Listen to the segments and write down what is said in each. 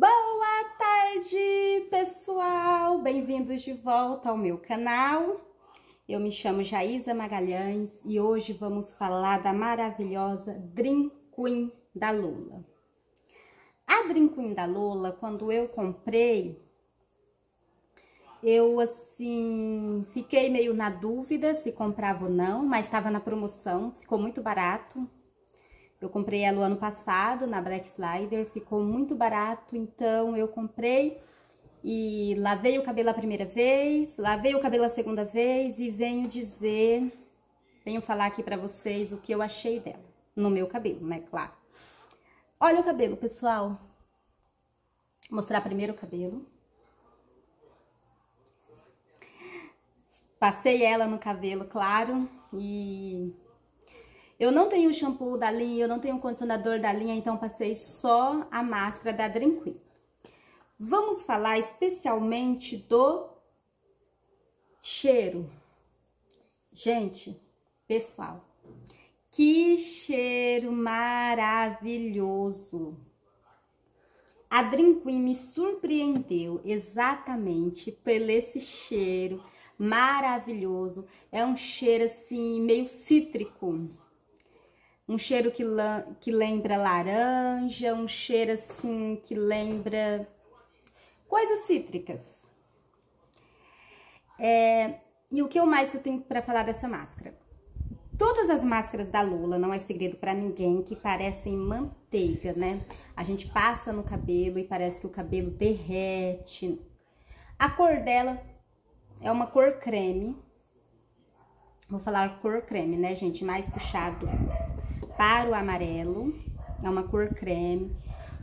Boa tarde, pessoal! Bem-vindos de volta ao meu canal. Eu me chamo Jaísa Magalhães e hoje vamos falar da maravilhosa Dream Queen da Lola. A Dream Queen da Lola, quando eu comprei, eu assim fiquei meio na dúvida se comprava ou não, mas estava na promoção, ficou muito barato. Eu comprei ela o ano passado na Black Friday, ficou muito barato, então eu comprei e lavei o cabelo a primeira vez, lavei o cabelo a segunda vez e venho dizer, venho falar aqui pra vocês o que eu achei dela, no meu cabelo, né, claro. Olha o cabelo, pessoal. Vou mostrar primeiro o cabelo. Passei ela no cabelo, claro, e eu não tenho shampoo da linha, eu não tenho condicionador da linha, então passei só a máscara da Dream Queen. Vamos falar especialmente do cheiro. Gente, pessoal, que cheiro maravilhoso! A Dream Queen me surpreendeu exatamente pelo esse cheiro maravilhoso. É um cheiro assim, meio cítrico um cheiro que, que lembra laranja, um cheiro assim que lembra coisas cítricas. É, e o que eu mais que eu tenho para falar dessa máscara? Todas as máscaras da Lula, não é segredo para ninguém, que parecem manteiga, né? A gente passa no cabelo e parece que o cabelo derrete. A cor dela é uma cor creme. Vou falar cor creme, né, gente? Mais puxado para o amarelo. É uma cor creme.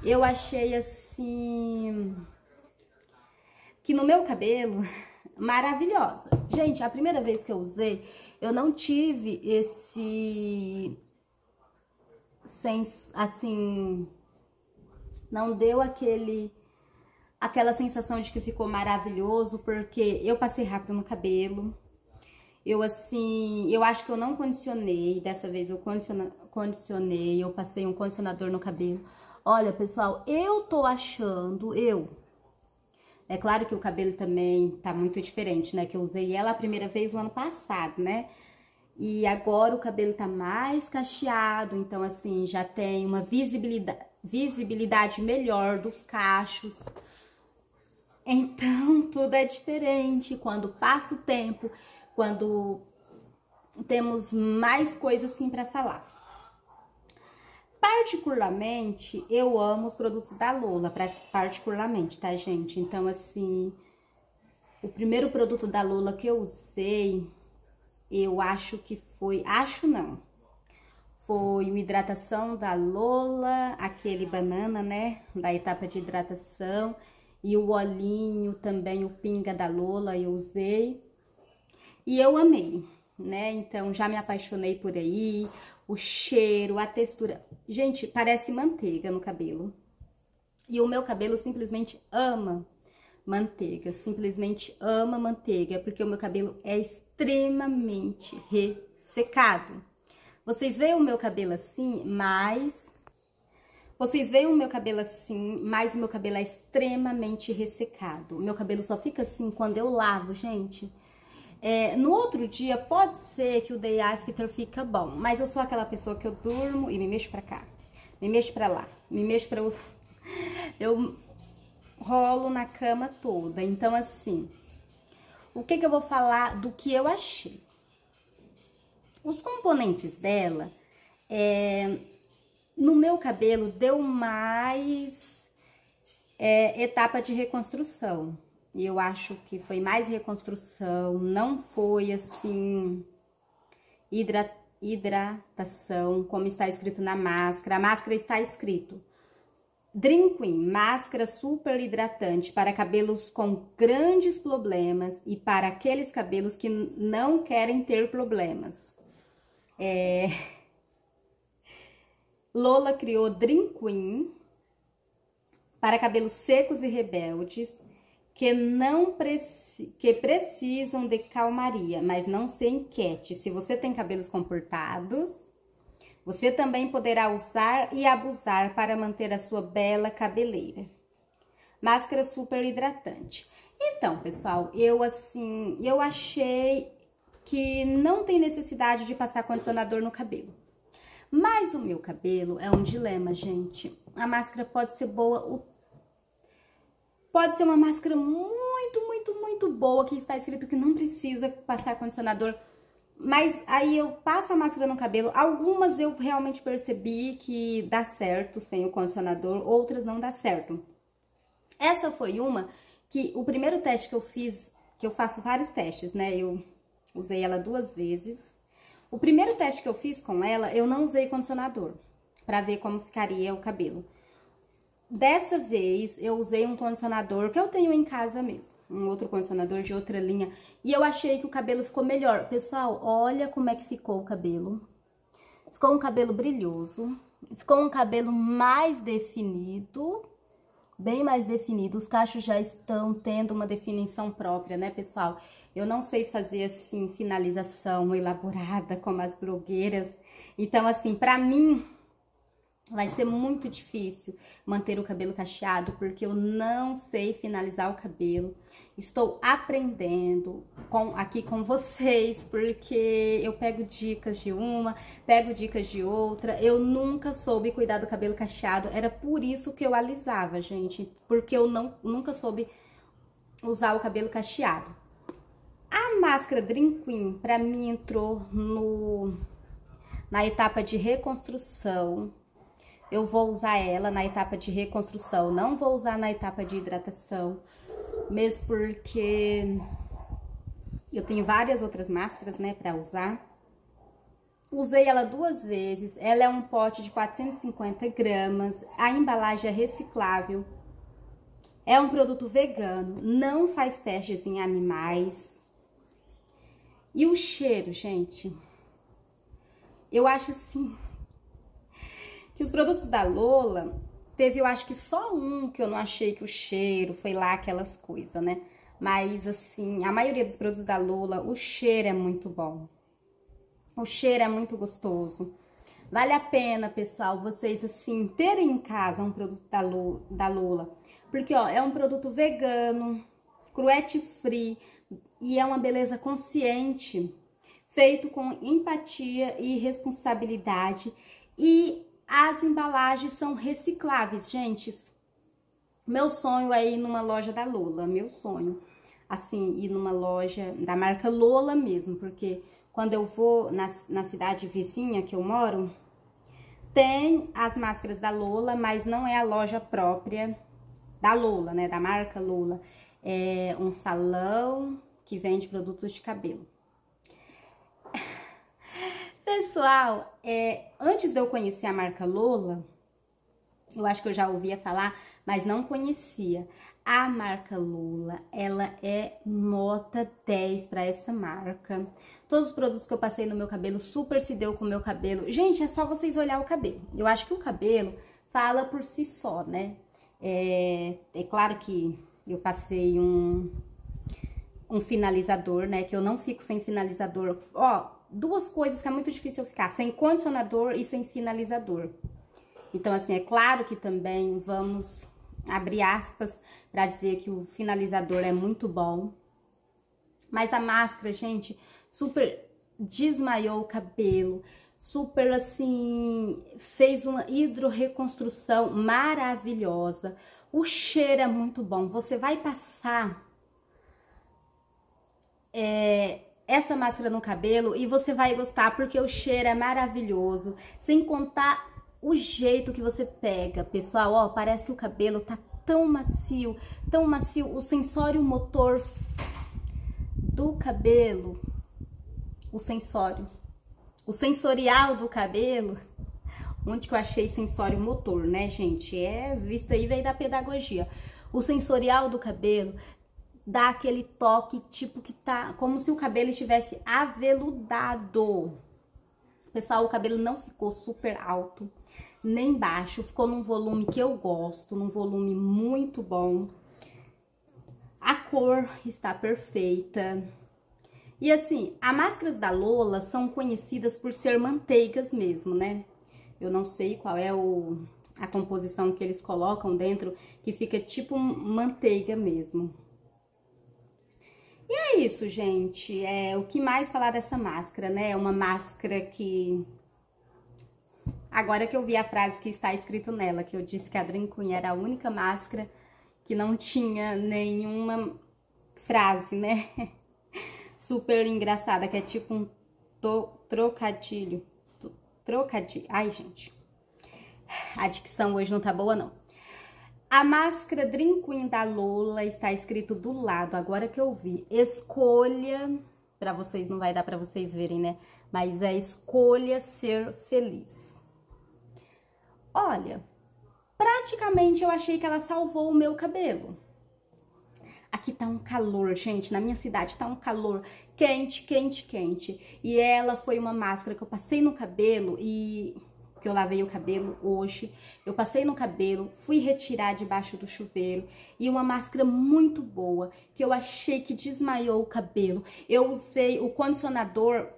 Eu achei assim que no meu cabelo maravilhosa. Gente, a primeira vez que eu usei, eu não tive esse assim, não deu aquele aquela sensação de que ficou maravilhoso, porque eu passei rápido no cabelo. Eu, assim, eu acho que eu não condicionei, dessa vez eu condiciona, condicionei, eu passei um condicionador no cabelo. Olha, pessoal, eu tô achando, eu... É claro que o cabelo também tá muito diferente, né? Que eu usei ela a primeira vez no ano passado, né? E agora o cabelo tá mais cacheado, então assim, já tem uma visibilidade, visibilidade melhor dos cachos. Então, tudo é diferente. Quando passa o tempo, quando temos mais coisas assim para falar. Particularmente, eu amo os produtos da Lola, particularmente, tá, gente? Então, assim, o primeiro produto da Lola que eu usei, eu acho que foi, acho não, foi o hidratação da Lola, aquele banana, né, da etapa de hidratação, e o olhinho também, o pinga da Lola, eu usei. E eu amei, né? Então já me apaixonei por aí, o cheiro, a textura. Gente, parece manteiga no cabelo. E o meu cabelo simplesmente ama manteiga, simplesmente ama manteiga, porque o meu cabelo é extremamente ressecado. Vocês veem o meu cabelo assim, mas vocês veem o meu cabelo assim, mas o meu cabelo é extremamente ressecado. O meu cabelo só fica assim quando eu lavo, gente. É, no outro dia, pode ser que o day after fica bom, mas eu sou aquela pessoa que eu durmo e me mexo pra cá, me mexo pra lá, me mexo pra... Eu rolo na cama toda, então assim, o que que eu vou falar do que eu achei? Os componentes dela, é, no meu cabelo, deu mais é, etapa de reconstrução. E eu acho que foi mais reconstrução, não foi assim hidra, hidratação, como está escrito na máscara. A máscara está escrito Dream Queen, máscara super hidratante para cabelos com grandes problemas e para aqueles cabelos que não querem ter problemas. É... Lola criou Dream Queen para cabelos secos e rebeldes que não que precisam de calmaria, mas não se inquiete. Se você tem cabelos comportados, você também poderá usar e abusar para manter a sua bela cabeleira. Máscara super hidratante. Então, pessoal, eu assim, eu achei que não tem necessidade de passar condicionador no cabelo. Mas o meu cabelo é um dilema, gente. A máscara pode ser boa, o... pode ser uma máscara muito, muito, muito boa, que está escrito que não precisa passar condicionador. Mas aí eu passo a máscara no cabelo. Algumas eu realmente percebi que dá certo sem o condicionador, outras não dá certo. Essa foi uma que o primeiro teste que eu fiz, que eu faço vários testes, né? Eu usei ela duas vezes. O primeiro teste que eu fiz com ela, eu não usei condicionador, pra ver como ficaria o cabelo. Dessa vez, eu usei um condicionador que eu tenho em casa mesmo. Um outro condicionador de outra linha. E eu achei que o cabelo ficou melhor. Pessoal, olha como é que ficou o cabelo. Ficou um cabelo brilhoso. Ficou um cabelo mais definido bem mais definido. Os cachos já estão tendo uma definição própria, né, pessoal? Eu não sei fazer, assim, finalização elaborada como as blogueiras. Então, assim, pra mim, Vai ser muito difícil manter o cabelo cacheado, porque eu não sei finalizar o cabelo. Estou aprendendo com, aqui com vocês, porque eu pego dicas de uma, pego dicas de outra. Eu nunca soube cuidar do cabelo cacheado, era por isso que eu alisava, gente. Porque eu não, nunca soube usar o cabelo cacheado. A máscara Dream Queen, pra mim, entrou no, na etapa de reconstrução eu vou usar ela na etapa de reconstrução, não vou usar na etapa de hidratação, mesmo porque eu tenho várias outras máscaras, né, pra usar. Usei ela duas vezes, ela é um pote de 450 gramas, a embalagem é reciclável, é um produto vegano, não faz testes em animais. E o cheiro, gente, eu acho assim, que os produtos da Lola, teve eu acho que só um que eu não achei que o cheiro foi lá aquelas coisas, né? Mas assim, a maioria dos produtos da Lola, o cheiro é muito bom. O cheiro é muito gostoso. Vale a pena, pessoal, vocês assim terem em casa um produto da Lola, da Lola. Porque ó, é um produto vegano, cruelty free e é uma beleza consciente, feito com empatia e responsabilidade e as embalagens são recicláveis, gente. Meu sonho é ir numa loja da Lola, meu sonho. Assim, ir numa loja da marca Lola mesmo, porque quando eu vou na, na cidade vizinha que eu moro, tem as máscaras da Lola, mas não é a loja própria da Lola, né? Da marca Lola. É um salão que vende produtos de cabelo. Pessoal, é, antes de eu conhecer a marca Lola, eu acho que eu já ouvia falar, mas não conhecia. A marca Lola, ela é nota 10 para essa marca. Todos os produtos que eu passei no meu cabelo super se deu com o meu cabelo. Gente, é só vocês olhar o cabelo. Eu acho que o cabelo fala por si só, né? É, é claro que eu passei um, um finalizador, né? Que eu não fico sem finalizador. Ó, duas coisas que é muito difícil eu ficar, sem condicionador e sem finalizador. Então, assim, é claro que também vamos abrir aspas para dizer que o finalizador é muito bom. Mas a máscara, gente, super desmaiou o cabelo, super assim, fez uma hidroreconstrução maravilhosa. O cheiro é muito bom. Você vai passar é, essa máscara no cabelo e você vai gostar porque o cheiro é maravilhoso, sem contar o jeito que você pega, pessoal, ó, parece que o cabelo tá tão macio, tão macio, o sensório motor do cabelo, o sensório, o sensorial do cabelo, onde que eu achei sensório motor, né, gente? É, vista aí veio da pedagogia. O sensorial do cabelo dá aquele toque, tipo que tá como se o cabelo estivesse aveludado. Pessoal, o cabelo não ficou super alto, nem baixo, ficou num volume que eu gosto, num volume muito bom. A cor está perfeita. E assim, as máscaras da Lola são conhecidas por ser manteigas mesmo, né? Eu não sei qual é o, a composição que eles colocam dentro, que fica tipo manteiga mesmo. Isso, gente. É o que mais falar dessa máscara, né? É uma máscara que Agora que eu vi a frase que está escrito nela, que eu disse que a Queen era a única máscara que não tinha nenhuma frase, né? Super engraçada, que é tipo um trocadilho. Trocadilho. Ai, gente. A dicção hoje não tá boa, não. A máscara Dream Queen da Lola está escrito do lado, agora que eu vi. Escolha, para vocês, não vai dar para vocês verem, né? Mas é escolha ser feliz. Olha, praticamente eu achei que ela salvou o meu cabelo. Aqui tá um calor, gente, na minha cidade tá um calor quente, quente, quente. E ela foi uma máscara que eu passei no cabelo e que eu lavei o cabelo hoje. Eu passei no cabelo, fui retirar debaixo do chuveiro e uma máscara muito boa, que eu achei que desmaiou o cabelo. Eu usei o condicionador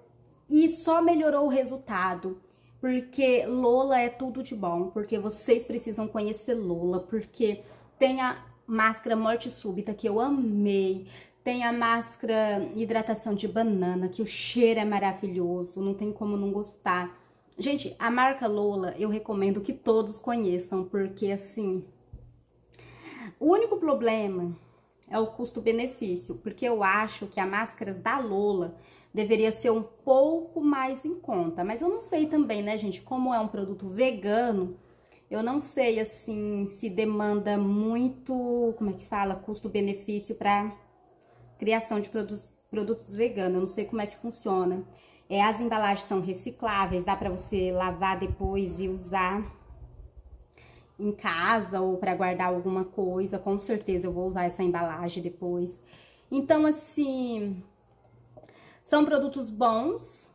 e só melhorou o resultado porque Lola é tudo de bom, porque vocês precisam conhecer Lola, porque tem a máscara Morte Súbita, que eu amei, tem a máscara Hidratação de Banana, que o cheiro é maravilhoso, não tem como não gostar. Gente, a marca Lola eu recomendo que todos conheçam, porque assim... O único problema é o custo-benefício, porque eu acho que as máscaras da Lola deveria ser um pouco mais em conta. Mas eu não sei também, né, gente, como é um produto vegano, eu não sei, assim, se demanda muito, como é que fala, custo-benefício para criação de produtos, produtos veganos. Eu não sei como é que funciona. É, as embalagens são recicláveis, dá para você lavar depois e usar em casa ou para guardar alguma coisa. Com certeza eu vou usar essa embalagem depois. Então, assim, são produtos bons.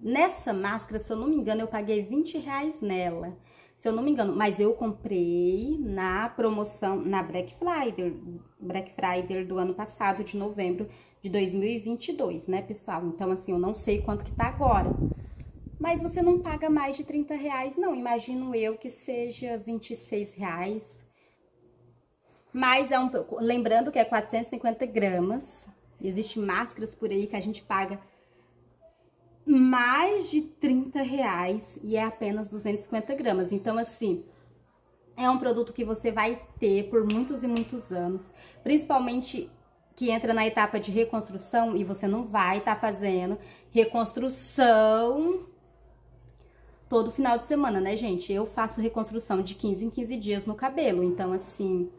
Nessa máscara, se eu não me engano, eu paguei 20 reais nela. Se eu não me engano, mas eu comprei na promoção, na Black Friday, Black Friday do ano passado, de novembro de 2022, né, pessoal? Então, assim, eu não sei quanto que tá agora. Mas você não paga mais de 30 reais, não. Imagino eu que seja 26 reais. Mas é um... Lembrando que é 450 gramas, Existem máscaras por aí que a gente paga mais de 30 reais e é apenas 250 gramas. Então, assim, é um produto que você vai ter por muitos e muitos anos. Principalmente que entra na etapa de reconstrução e você não vai estar tá fazendo reconstrução todo final de semana, né, gente? Eu faço reconstrução de 15 em 15 dias no cabelo. Então, assim,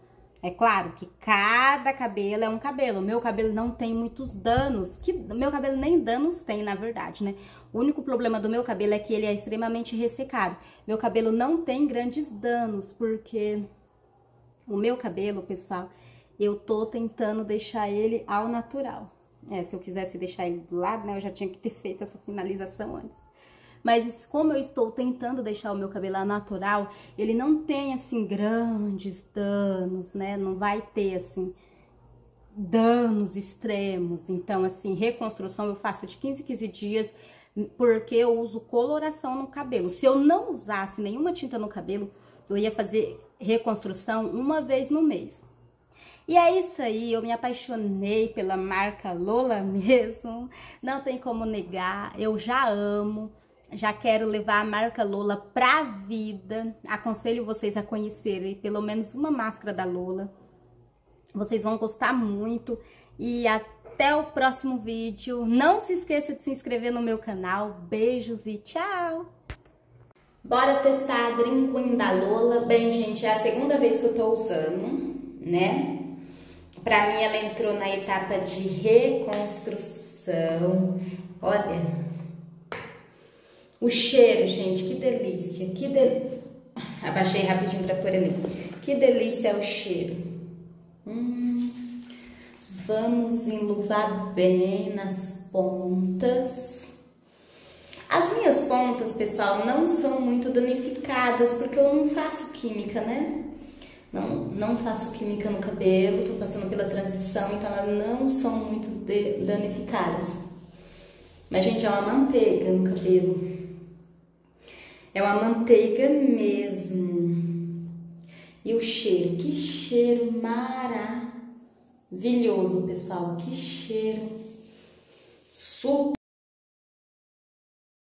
é claro que cada cabelo é um cabelo. Meu cabelo não tem muitos danos, que meu cabelo nem danos tem, na verdade, né? O único problema do meu cabelo é que ele é extremamente ressecado. Meu cabelo não tem grandes danos, porque o meu cabelo, pessoal, eu tô tentando deixar ele ao natural. É, se eu quisesse deixar ele do lado, né, eu já tinha que ter feito essa finalização antes. Mas como eu estou tentando deixar o meu cabelo natural, ele não tem, assim, grandes danos, né? Não vai ter, assim, danos extremos. Então, assim, reconstrução eu faço de 15 15 dias, porque eu uso coloração no cabelo. Se eu não usasse nenhuma tinta no cabelo, eu ia fazer reconstrução uma vez no mês. E é isso aí, eu me apaixonei pela marca Lola mesmo, não tem como negar, eu já amo já quero levar a marca Lola pra vida. Aconselho vocês a conhecerem pelo menos uma máscara da Lola. Vocês vão gostar muito. E até o próximo vídeo. Não se esqueça de se inscrever no meu canal. Beijos e tchau! Bora testar a Dream Queen da Lola. Bem, gente, é a segunda vez que eu tô usando, né? Pra mim, ela entrou na etapa de reconstrução. Olha, o cheiro, gente, que delícia. Que del... Abaixei rapidinho pra pôr ali. Que delícia é o cheiro. Hum. Vamos enluvar bem nas pontas. As minhas pontas, pessoal, não são muito danificadas, porque eu não faço química, né? Não, não faço química no cabelo, tô passando pela transição, então elas não são muito danificadas. Mas, gente, é uma manteiga no cabelo. É uma manteiga mesmo. E o cheiro, que cheiro maravilhoso, pessoal. Que cheiro super